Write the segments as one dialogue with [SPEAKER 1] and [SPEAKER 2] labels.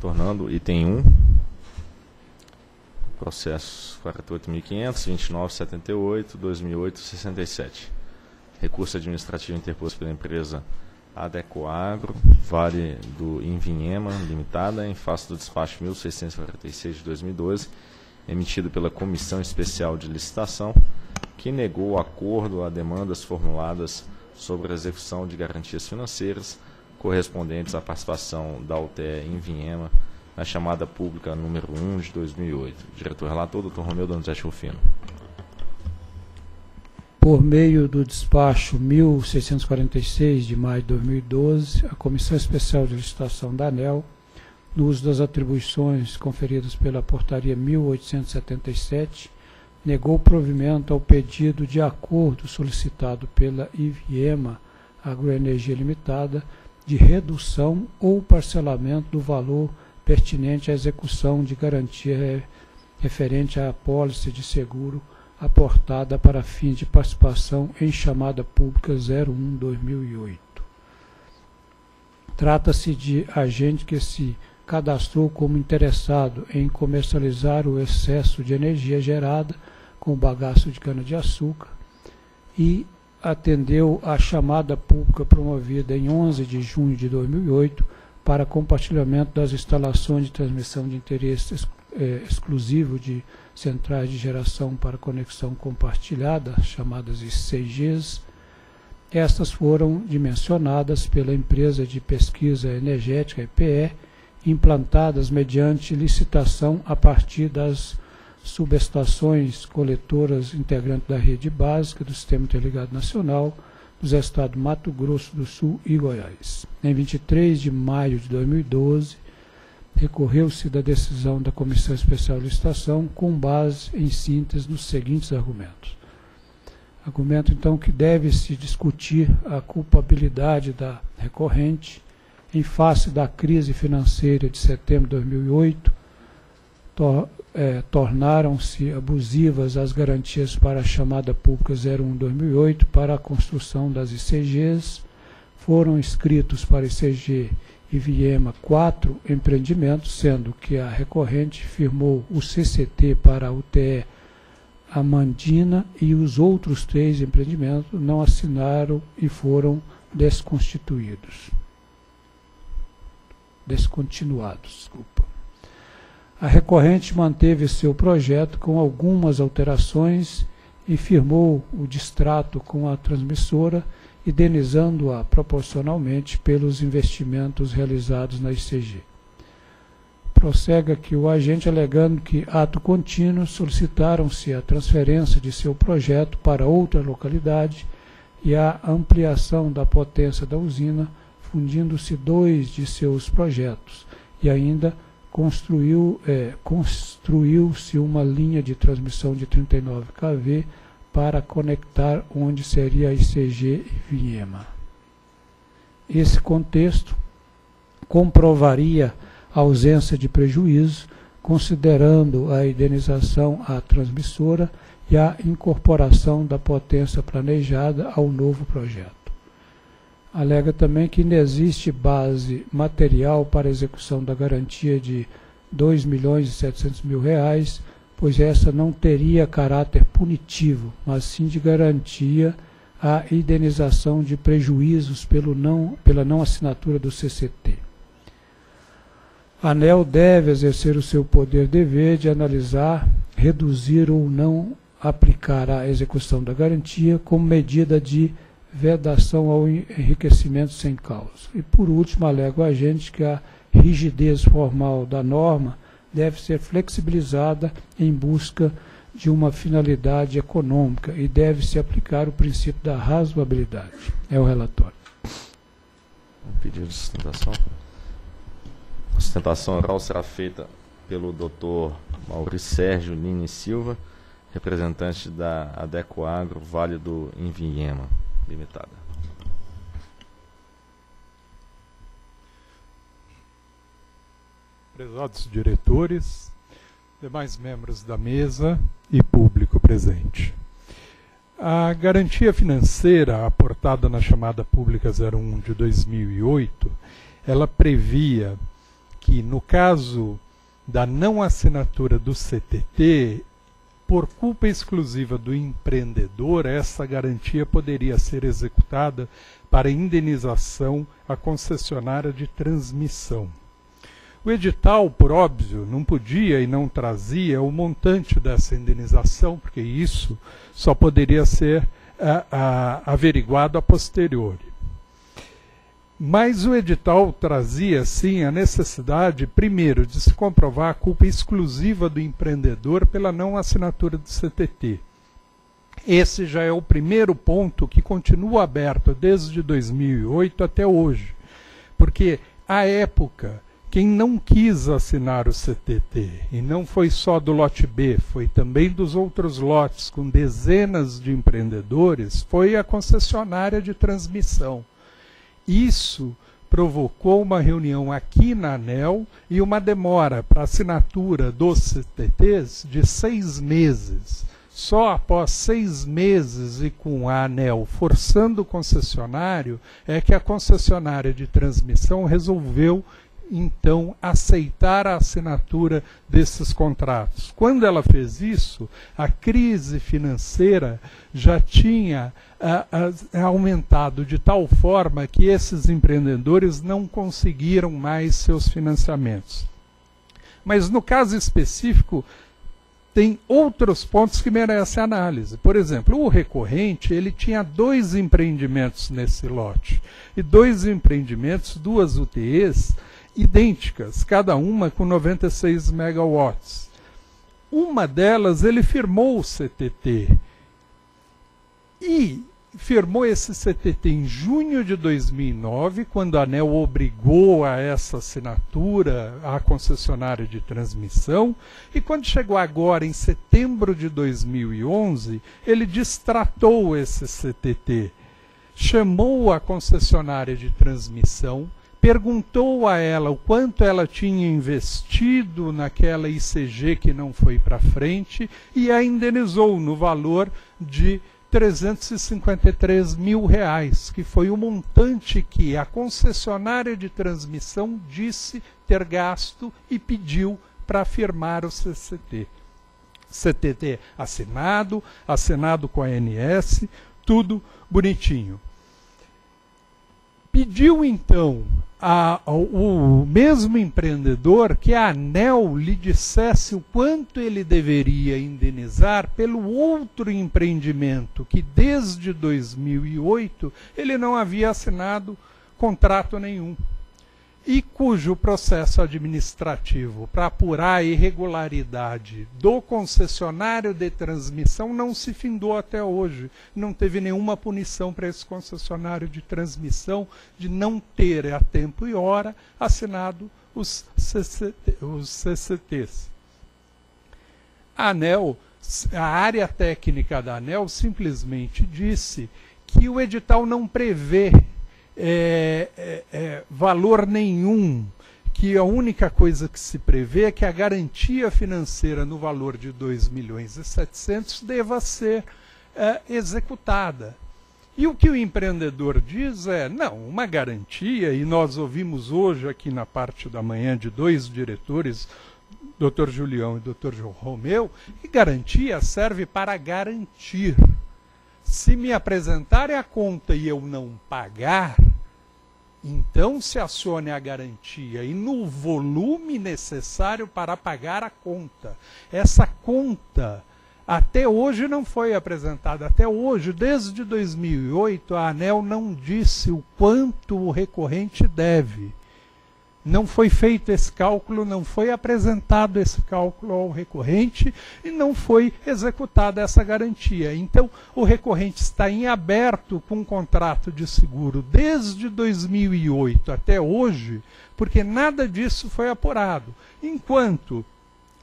[SPEAKER 1] Tornando item 1, processo 48.500, 2008, 67. Recurso administrativo interposto pela empresa Adecoagro, Vale do Invinhema Limitada, em face do despacho 1646 de 2012, emitido pela Comissão Especial de Licitação, que negou o acordo a demandas formuladas sobre a execução de garantias financeiras correspondentes à participação da UTE em Vinhema na chamada pública número 1 de 2008. Diretor relator, Dr. Romeu Donizete Rufino.
[SPEAKER 2] Por meio do despacho 1646 de maio de 2012, a Comissão Especial de Licitação da ANEL, no uso das atribuições conferidas pela Portaria 1877, negou provimento ao pedido de acordo solicitado pela IVIEMA Agroenergia Limitada de redução ou parcelamento do valor pertinente à execução de garantia referente à apólice de seguro aportada para fins de participação em chamada pública 01-2008. Trata-se de agente que se cadastrou como interessado em comercializar o excesso de energia gerada com o bagaço de cana-de-açúcar e atendeu à chamada pública promovida em 11 de junho de 2008 para compartilhamento das instalações de transmissão de interesse eh, exclusivo de centrais de geração para conexão compartilhada, chamadas ICGs. Estas foram dimensionadas pela empresa de pesquisa energética EPE, implantadas mediante licitação a partir das subestações coletoras integrantes da rede básica do Sistema Interligado Nacional dos estados Mato Grosso do Sul e Goiás. Em 23 de maio de 2012, recorreu-se da decisão da Comissão Especial de Licitação com base em síntese nos seguintes argumentos. Argumento, então, que deve-se discutir a culpabilidade da recorrente em face da crise financeira de setembro de 2008, é, tornaram-se abusivas as garantias para a chamada pública 01-2008 para a construção das ICGs, foram inscritos para ICG e Viema quatro empreendimentos, sendo que a recorrente firmou o CCT para a UTE Amandina e os outros três empreendimentos não assinaram e foram desconstituídos. Descontinuados, desculpa. A recorrente manteve seu projeto com algumas alterações e firmou o distrato com a transmissora, indenizando-a proporcionalmente pelos investimentos realizados na ICG. Prossegue que o agente alegando que, ato contínuo, solicitaram-se a transferência de seu projeto para outra localidade e a ampliação da potência da usina, fundindo-se dois de seus projetos, e ainda construiu, é, construiu-se uma linha de transmissão de 39 kV para conectar onde seria a ICG e Vinhema. Esse contexto comprovaria a ausência de prejuízo, considerando a indenização à transmissora e a incorporação da potência planejada ao novo projeto. Alega também que não existe base material para execução da garantia de 2 milhões e 700 mil reais, pois essa não teria caráter punitivo, mas sim de garantia à indenização de prejuízos pelo não, pela não assinatura do CCT. A ANEL deve exercer o seu poder-dever de analisar, reduzir ou não aplicar a execução da garantia como medida de vedação ao enriquecimento sem causa. E, por último, alega o agente que a rigidez formal da norma deve ser flexibilizada em busca de uma finalidade econômica e deve-se aplicar o princípio da razoabilidade. É o relatório.
[SPEAKER 1] Pedido de sustentação. A sustentação oral será feita pelo Dr. Maurício Sérgio Lini Silva, representante da Adeco Agro Vale do Inviema. Limitada.
[SPEAKER 3] Prezados diretores, demais membros da mesa e público presente. A garantia financeira aportada na chamada pública 01 de 2008, ela previa que, no caso da não assinatura do CTT, por culpa exclusiva do empreendedor, essa garantia poderia ser executada para indenização à concessionária de transmissão. O edital, por óbvio, não podia e não trazia o montante dessa indenização, porque isso só poderia ser a, a, averiguado a posteriori. Mas o edital trazia, sim, a necessidade, primeiro, de se comprovar a culpa exclusiva do empreendedor pela não assinatura do CTT. Esse já é o primeiro ponto que continua aberto desde 2008 até hoje. Porque, à época, quem não quis assinar o CTT, e não foi só do lote B, foi também dos outros lotes com dezenas de empreendedores, foi a concessionária de transmissão. Isso provocou uma reunião aqui na ANEL e uma demora para assinatura dos CTTs de seis meses. Só após seis meses e com a ANEL forçando o concessionário é que a concessionária de transmissão resolveu então aceitar a assinatura desses contratos. Quando ela fez isso, a crise financeira já tinha a, a, aumentado de tal forma que esses empreendedores não conseguiram mais seus financiamentos. Mas no caso específico, tem outros pontos que merecem análise. Por exemplo, o recorrente ele tinha dois empreendimentos nesse lote e dois empreendimentos, duas UTEs idênticas, cada uma com 96 megawatts. Uma delas ele firmou o CTT e firmou esse CTT em junho de 2009, quando a ANEL obrigou a essa assinatura à concessionária de transmissão, e quando chegou agora em setembro de 2011, ele distratou esse CTT, chamou a concessionária de transmissão, perguntou a ela o quanto ela tinha investido naquela ICG que não foi para frente e a indenizou no valor de 353 mil reais, que foi o montante que a concessionária de transmissão disse ter gasto e pediu para firmar o CCT. CTT assinado, assinado com a ANS, tudo bonitinho. Pediu então a, o mesmo empreendedor que a ANEL lhe dissesse o quanto ele deveria indenizar pelo outro empreendimento que desde 2008 ele não havia assinado contrato nenhum e cujo processo administrativo para apurar a irregularidade do concessionário de transmissão não se findou até hoje. Não teve nenhuma punição para esse concessionário de transmissão de não ter a tempo e hora assinado os, CCT, os CCTs. A ANEL, a área técnica da ANEL simplesmente disse que o edital não prevê é, é, é, valor nenhum, que a única coisa que se prevê é que a garantia financeira no valor de 2 milhões e 700 deva ser é, executada. E o que o empreendedor diz é, não, uma garantia, e nós ouvimos hoje aqui na parte da manhã de dois diretores, Dr. Julião e Dr. João Romeu, que garantia serve para garantir. Se me apresentarem a conta e eu não pagar, então se acione a garantia e no volume necessário para pagar a conta. Essa conta até hoje não foi apresentada. Até hoje, desde 2008, a ANEL não disse o quanto o recorrente deve não foi feito esse cálculo, não foi apresentado esse cálculo ao recorrente e não foi executada essa garantia. Então, o recorrente está em aberto com um contrato de seguro desde 2008 até hoje, porque nada disso foi apurado. Enquanto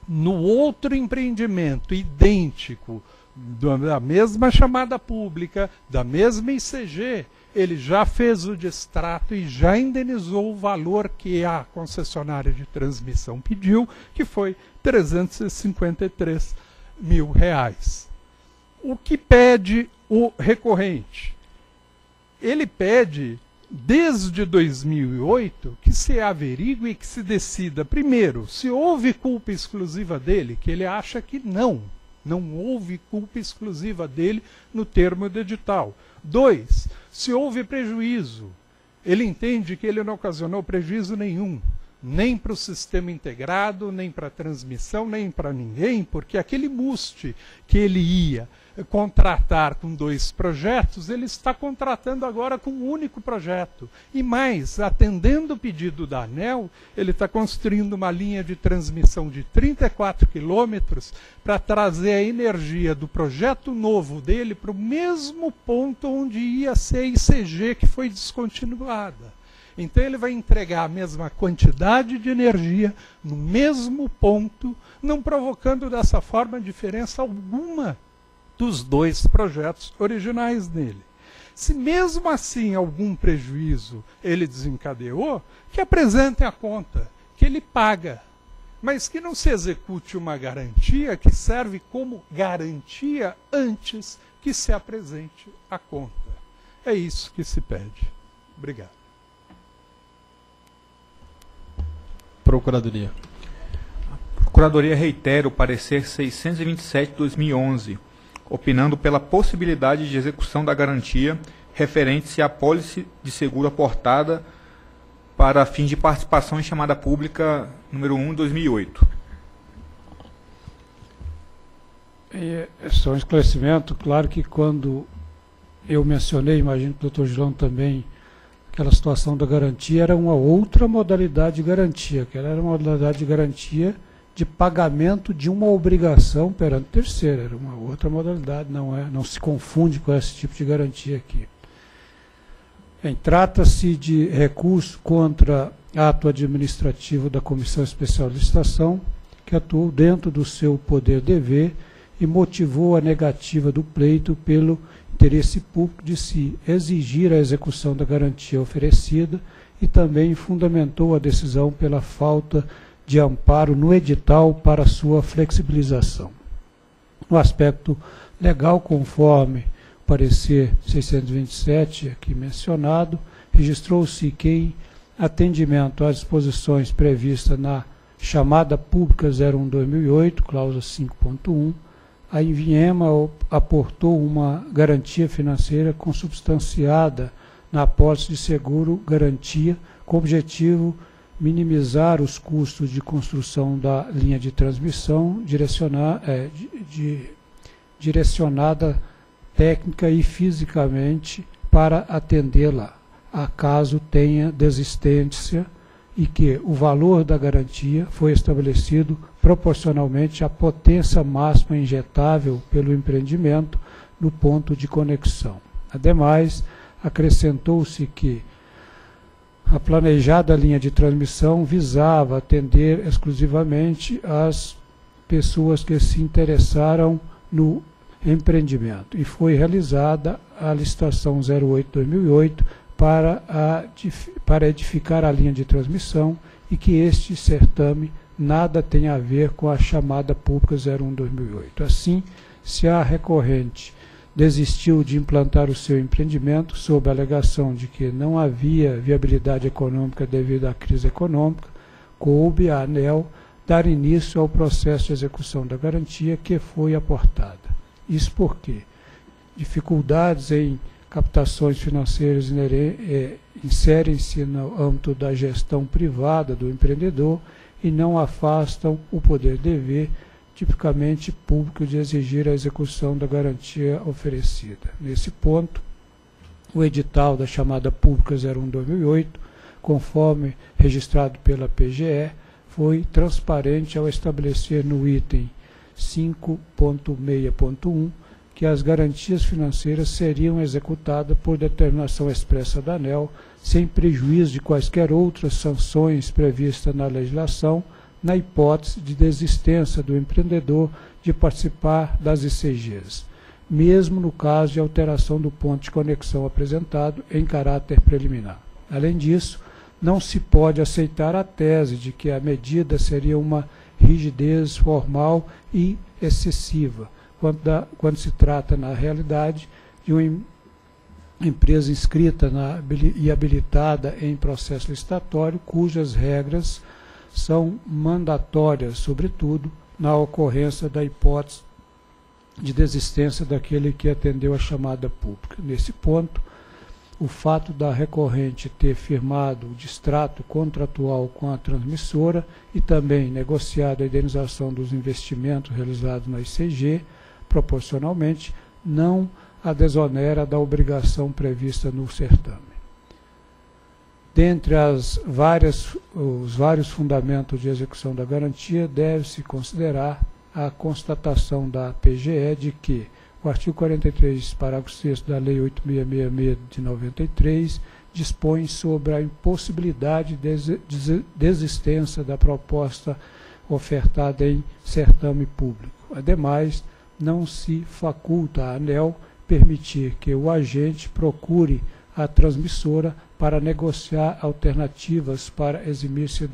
[SPEAKER 3] no outro empreendimento idêntico, da mesma chamada pública, da mesma ICG, ele já fez o distrato e já indenizou o valor que a concessionária de transmissão pediu, que foi 353 mil reais. O que pede o recorrente? Ele pede desde 2008 que se averigue e que se decida, primeiro, se houve culpa exclusiva dele, que ele acha que não, não houve culpa exclusiva dele no termo do edital. Dois, se houve prejuízo, ele entende que ele não ocasionou prejuízo nenhum, nem para o sistema integrado, nem para a transmissão, nem para ninguém, porque aquele muste que ele ia contratar com dois projetos, ele está contratando agora com um único projeto. E mais, atendendo o pedido da ANEL, ele está construindo uma linha de transmissão de 34 quilômetros para trazer a energia do projeto novo dele para o mesmo ponto onde ia ser a ICG que foi descontinuada. Então ele vai entregar a mesma quantidade de energia no mesmo ponto, não provocando dessa forma diferença alguma dos dois projetos originais dele. Se mesmo assim algum prejuízo ele desencadeou, que apresente a conta, que ele paga, mas que não se execute uma garantia que serve como garantia antes que se apresente a conta. É isso que se pede. Obrigado.
[SPEAKER 4] Procuradoria. A Procuradoria reitera o parecer 627 de 2011 opinando pela possibilidade de execução da garantia referente-se à pólice de seguro aportada para fins de participação em chamada pública número 1 de 2008.
[SPEAKER 2] É, só um esclarecimento, claro que quando eu mencionei, imagino que o doutor João também, aquela situação da garantia era uma outra modalidade de garantia, que era uma modalidade de garantia de pagamento de uma obrigação perante terceiro. Era uma outra modalidade, não, é, não se confunde com esse tipo de garantia aqui. Trata-se de recurso contra ato administrativo da Comissão Especial de Licitação, que atuou dentro do seu poder dever e motivou a negativa do pleito pelo interesse público de se exigir a execução da garantia oferecida e também fundamentou a decisão pela falta de amparo no edital para sua flexibilização. No aspecto legal, conforme o parecer 627 aqui mencionado, registrou-se que em atendimento às disposições previstas na chamada pública 01-2008, cláusula 5.1, a Inviema aportou uma garantia financeira consubstanciada na apólice de seguro garantia com objetivo minimizar os custos de construção da linha de transmissão direcionar, é, de, de, direcionada técnica e fisicamente para atendê-la, acaso tenha desistência e que o valor da garantia foi estabelecido proporcionalmente à potência máxima injetável pelo empreendimento no ponto de conexão. Ademais, acrescentou-se que a planejada linha de transmissão visava atender exclusivamente as pessoas que se interessaram no empreendimento e foi realizada a licitação 08-2008 para, para edificar a linha de transmissão e que este certame nada tem a ver com a chamada pública 01-2008. Assim, se a recorrente desistiu de implantar o seu empreendimento sob a alegação de que não havia viabilidade econômica devido à crise econômica, coube à ANEL dar início ao processo de execução da garantia que foi aportada. Isso porque dificuldades em captações financeiras eh, inserem-se no âmbito da gestão privada do empreendedor e não afastam o poder dever tipicamente público de exigir a execução da garantia oferecida. Nesse ponto, o edital da chamada Pública 01-2008, conforme registrado pela PGE, foi transparente ao estabelecer no item 5.6.1 que as garantias financeiras seriam executadas por determinação expressa da ANEL, sem prejuízo de quaisquer outras sanções previstas na legislação, na hipótese de desistência do empreendedor de participar das ICGs, mesmo no caso de alteração do ponto de conexão apresentado em caráter preliminar. Além disso, não se pode aceitar a tese de que a medida seria uma rigidez formal e excessiva, quando, da, quando se trata, na realidade, de um empresa inscrita na, e habilitada em processo licitatório, cujas regras são mandatórias, sobretudo, na ocorrência da hipótese de desistência daquele que atendeu a chamada pública. Nesse ponto, o fato da recorrente ter firmado o distrato contratual com a transmissora e também negociado a indenização dos investimentos realizados na ICG, proporcionalmente, não a desonera da obrigação prevista no certame. Dentre as várias, os vários fundamentos de execução da garantia, deve-se considerar a constatação da PGE de que o artigo 43, parágrafo 6 da Lei 8666 de 93 dispõe sobre a impossibilidade de desistência da proposta ofertada em certame público. Ademais, não se faculta à ANEL permitir que o agente procure a transmissora para negociar alternativas para eximir-se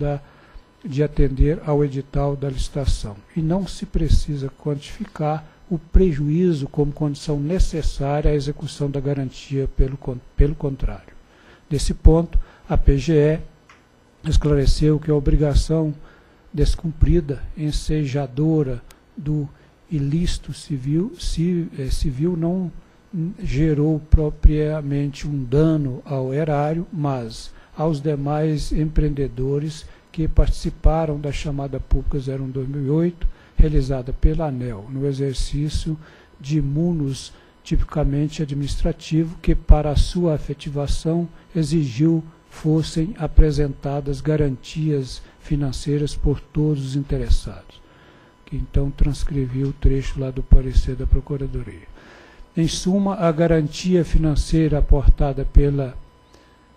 [SPEAKER 2] de atender ao edital da licitação. E não se precisa quantificar o prejuízo como condição necessária à execução da garantia, pelo, pelo contrário. Nesse ponto, a PGE esclareceu que a obrigação descumprida, ensejadora do ilícito civil, eh, civil não gerou propriamente um dano ao erário, mas aos demais empreendedores que participaram da chamada pública 01 2008, realizada pela ANEL, no exercício de munos tipicamente administrativo, que para sua efetivação exigiu fossem apresentadas garantias financeiras por todos os interessados. Que então transcrevi o trecho lá do parecer da Procuradoria. Em suma, a garantia financeira aportada pela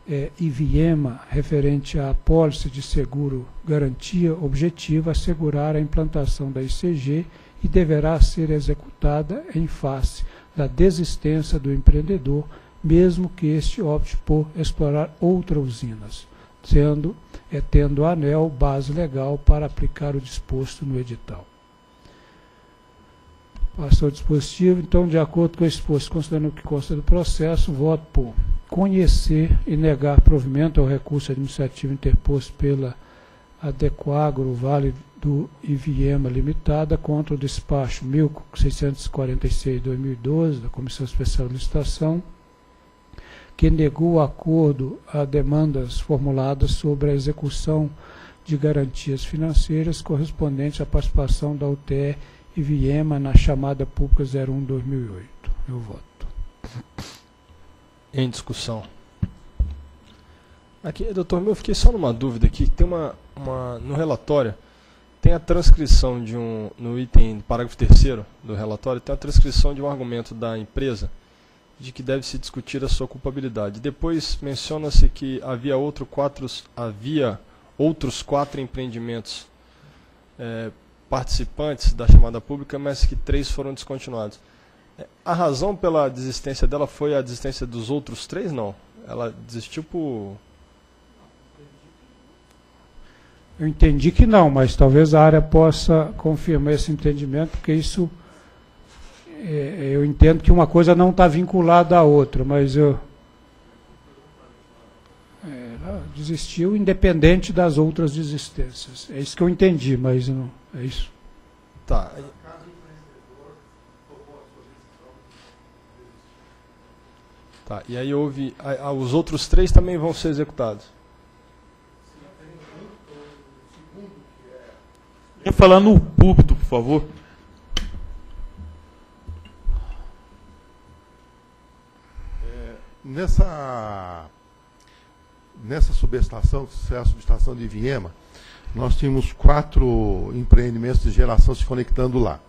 [SPEAKER 2] é, Iviema, referente à apólice de seguro garantia objetiva assegurar a implantação da ICG e deverá ser executada em face da desistência do empreendedor, mesmo que este opte por explorar outras usinas, sendo, é, tendo a ANEL base legal para aplicar o disposto no edital. Passou o dispositivo, então, de acordo com o exposto, considerando o que consta do processo, voto por conhecer e negar provimento ao recurso administrativo interposto pela Adequagro Vale do Iviema Limitada contra o despacho 1646-2012 da Comissão Especial de Licitação, que negou o acordo a demandas formuladas sobre a execução de garantias financeiras correspondentes à participação da UTE e Viema na chamada pública 01-2008. Eu voto.
[SPEAKER 5] Em discussão. Aqui, doutor, eu fiquei só numa dúvida aqui. Tem uma, uma no relatório tem a transcrição de um no item parágrafo terceiro do relatório tem a transcrição de um argumento da empresa de que deve se discutir a sua culpabilidade. Depois menciona-se que havia outro quatro havia outros quatro empreendimentos é, participantes da chamada pública, mas que três foram descontinuados. A razão pela desistência dela foi a desistência dos outros três? Não. Ela desistiu por.
[SPEAKER 2] Eu entendi que não, mas talvez a área possa confirmar esse entendimento, porque isso. É, eu entendo que uma coisa não está vinculada à outra, mas eu. É, ela desistiu independente das outras desistências. É isso que eu entendi, mas não. É isso.
[SPEAKER 5] Tá. Tá, e aí houve. A, a, os outros três também vão ser executados.
[SPEAKER 6] Quer falar no púlpito, por favor?
[SPEAKER 7] É, nessa nessa subestação, que é a subestação de Viema, nós tínhamos quatro empreendimentos de geração se conectando lá.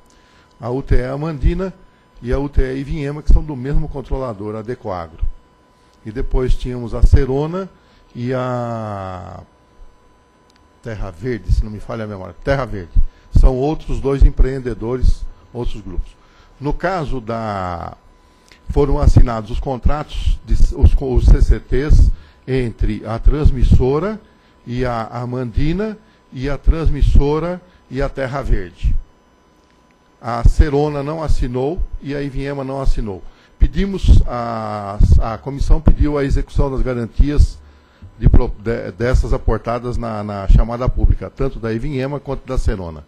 [SPEAKER 7] A UTE Amandina e a UTE Ivinhema, que são do mesmo controlador, a Decoagro. E depois tínhamos a Serona e a Terra Verde, se não me falha a memória. Terra Verde. São outros dois empreendedores, outros grupos. No caso da. Foram assinados os contratos, de, os, os CCTs, entre a transmissora e a Amandina e a transmissora e a Terra Verde. A Serona não assinou e a Iviema não assinou. pedimos, a, a comissão pediu a execução das garantias de de- dessas aportadas na, na chamada pública, tanto da Evinhema quanto da Serona.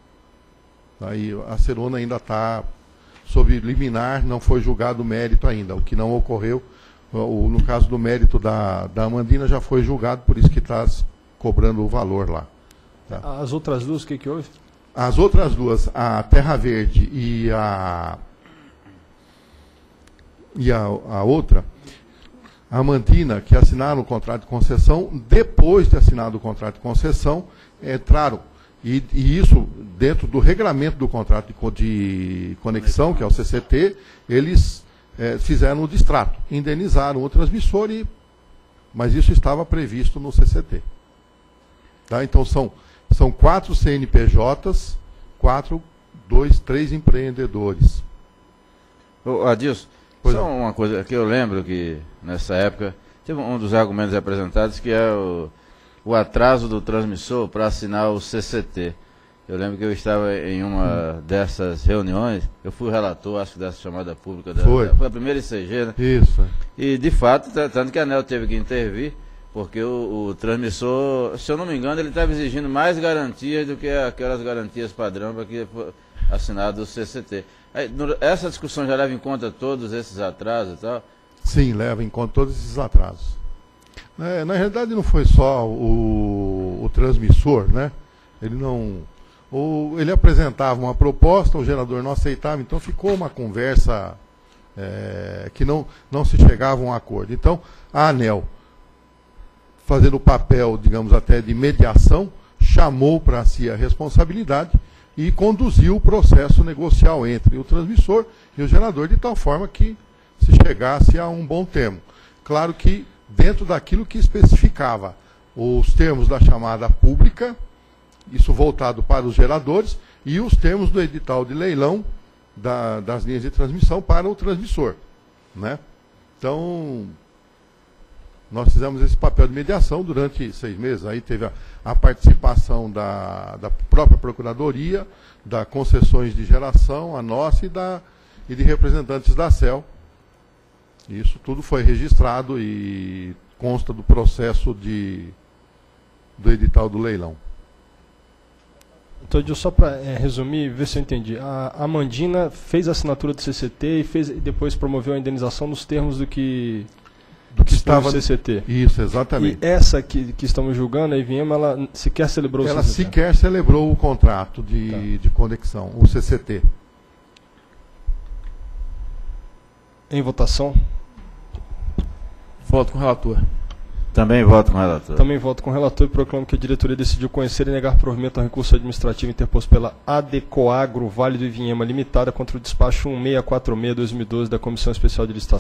[SPEAKER 7] Aí a Serona ainda está sob liminar, não foi julgado o mérito ainda, o que não ocorreu. o- no caso do mérito da, da Amandina já foi julgado, por isso que está cobrando o valor lá.
[SPEAKER 5] As outras duas, o que, que houve?
[SPEAKER 7] As outras duas, a Terra Verde e a e a, a outra, a Mandina, que assinaram o contrato de concessão, depois de assinado o contrato de concessão, entraram. E, e isso, dentro do regulamento do contrato de, de conexão, que é o CCT, eles eh, fizeram o distrato, indenizaram o transmissor, e, mas isso estava previsto no CCT. Tá? Então são, são quatro CNPJs, quatro, dois, três empreendedores.
[SPEAKER 8] Ô, Adilson,
[SPEAKER 7] Pois
[SPEAKER 8] só
[SPEAKER 7] não.
[SPEAKER 8] uma coisa que eu lembro que nessa época teve um dos argumentos apresentados que é o, o atraso do transmissor para assinar o CCT. Eu lembro que eu estava em uma dessas reuniões, eu fui relator, acho que dessa chamada pública, da,
[SPEAKER 7] Foi.
[SPEAKER 8] foi a primeira ICG, né?
[SPEAKER 7] Isso.
[SPEAKER 8] E de fato, tanto que a ANEL teve que intervir, porque o, o transmissor, se eu não me engano, ele estava exigindo mais garantias do que aquelas garantias padrão para que assinado o CCT. Aí, essa discussão já leva em conta todos esses atrasos e tal?
[SPEAKER 7] Sim, leva em conta todos esses atrasos. É, na realidade não foi só o, o transmissor, né? Ele não. o- ele apresentava uma proposta, o gerador não aceitava, então ficou uma conversa é, que não, não se chegava a um acordo. Então, a ANEL, fazendo o papel, digamos, até de mediação, chamou para si a responsabilidade e conduziu o processo negocial entre o transmissor e o gerador de tal forma que se chegasse a um bom termo. Claro que dentro daquilo que especificava os termos da chamada pública, isso voltado para os geradores, e os termos do edital de leilão da- das linhas de transmissão para o transmissor. Né? Então, nós fizemos esse papel de mediação durante seis meses. Aí teve a, a participação da, da própria Procuradoria, da concessões de geração, a nossa e, da, e de representantes da CEL. Isso tudo foi registrado e consta do processo de, do edital do leilão.
[SPEAKER 5] Então, só para resumir, ver se eu entendi. A a Amandina fez a assinatura do CCT e, fez, e depois promoveu a indenização nos termos do que,
[SPEAKER 7] Do que estava.
[SPEAKER 5] o CCT.
[SPEAKER 7] Isso,
[SPEAKER 5] E
[SPEAKER 7] exatamente.
[SPEAKER 5] essa que, que estamos julgando, a IVM, ela sequer celebrou
[SPEAKER 7] Ela
[SPEAKER 5] o CCT.
[SPEAKER 7] sequer celebrou o contrato de, de conexão, o CCT.
[SPEAKER 5] Em votação.
[SPEAKER 6] Voto com o relator.
[SPEAKER 8] Também voto com o relator.
[SPEAKER 5] Também voto com o relator e proclamo que a diretoria decidiu conhecer e negar provimento ao recurso administrativo interposto pela Adecoagro Vale do Ivinhema Limitada contra o despacho 1646-2012 da Comissão Especial de Licitação.